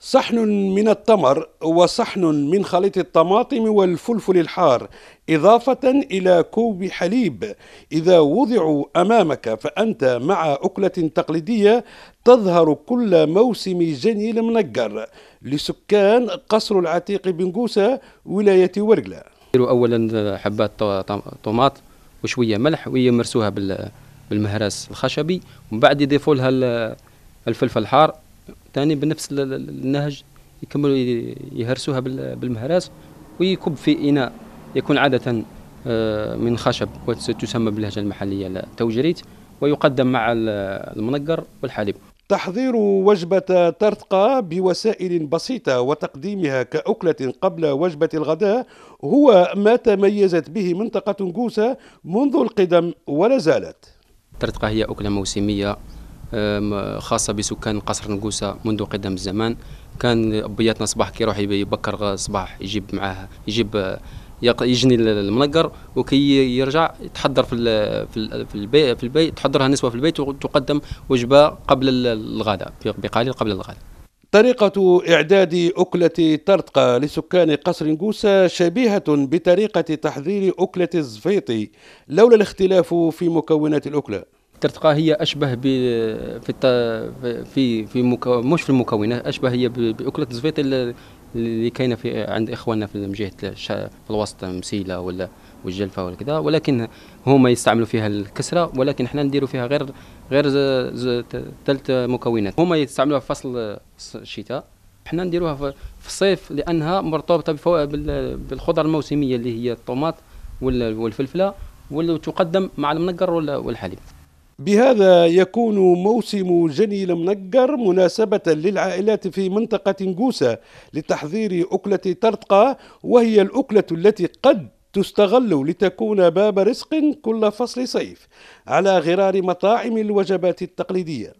صحن من التمر وصحن من خليط الطماطم والفلفل الحار إضافة إلى كوب حليب. إذا وضعوا أمامك فأنت مع أكلة تقليدية تظهر كل موسم جني المنقر لسكان قصر العتيق بن قوسة ولاية ورقلة. أولا حبات طماط وشوية ملح ويمرسوها بالمهرس الخشبي. ومن بعد يضيفوا لها الفلفل الحار. ثاني بنفس النهج يكملوا يهرسوها بالمهراس ويكب في إناء يكون عادة آه، من خشب وتسمى باللهجة المحلية التوجريت ويقدم مع المنقر والحليب. تحضير وجبة ترتقى بوسائل بسيطة وتقديمها كأكلة قبل وجبة الغداء هو ما تميزت به منطقة نقوسة منذ القدم ولا زالت. ترتقى هي أكلة موسمية خاصة بسكان قصر نقوسة منذ قدم الزمان. كان أبياتنا صباح كي يروح يبكر صباح يجيب معاه يجيب يجني المنقر وكي يرجع يتحضر في في البيت في البيت تحضرها نسوة في البيت وتقدم وجبة قبل الغداء بقليل قبل الغداء. طريقة إعداد أكلة ترتقى لسكان قصر نقوسة شبيهة بطريقة تحضير أكلة الزفيطي لولا الاختلاف في مكونات الأكلة. ترتقى هي أشبه ب في في في. مش في المكونات أشبه هي بأكلة الزفيط اللي كاينة في عند إخواننا في جهة في الوسط مسيلة ولا والجلفة ولا كذا ولكن هما يستعملوا فيها الكسرة ولكن إحنا نديروا فيها غير غير ثلاث مكونات. هما يستعملوها في فصل الشتاء. إحنا نديروها في الصيف لأنها مرتبطة بالخضر الموسمية اللي هي الطوماط والفلفلة وتقدم مع المنقر والحليب. بهذا يكون موسم جني المنقر مناسبة للعائلات في منطقة نقوسة لتحضير أكلة ترتقى وهي الأكلة التي قد تستغل لتكون باب رزق كل فصل صيف على غرار مطاعم الوجبات التقليدية.